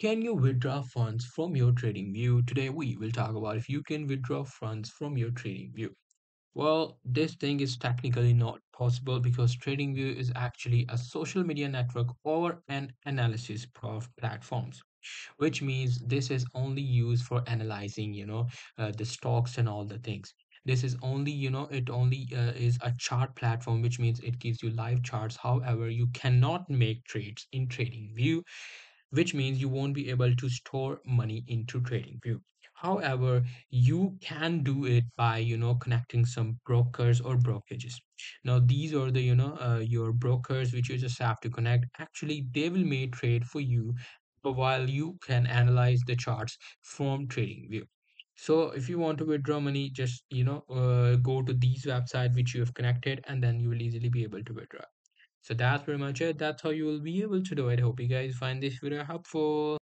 Can you withdraw funds from your TradingView? Today we will talk about if you can withdraw funds from your TradingView. Well, this thing is technically not possible because TradingView is actually a social media network or an analysis platforms, which means this is only used for analyzing, you know, uh, the stocks and all the things. This is only, you know, it only uh, is a chart platform, which means it gives you live charts. However, you cannot make trades in TradingView which means you won't be able to store money into TradingView. However, you can do it by you know connecting some brokers or brokerages. Now these are the you know uh, your brokers which you just have to connect. Actually, they will make trade for you, but while you can analyze the charts from TradingView. So if you want to withdraw money, just you know uh, go to these website which you have connected, and then you will easily be able to withdraw. So that's pretty much it. That's how you will be able to do it. Hope you guys find this video helpful.